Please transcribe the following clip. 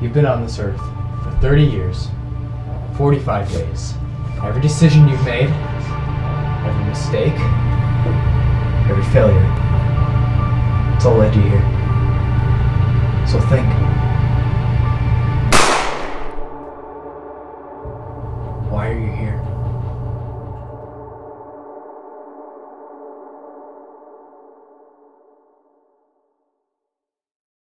You've been on this earth for 30 years, 45 days. Every decision you've made, every mistake, every failure, it's all led you here. So think. Why are you here?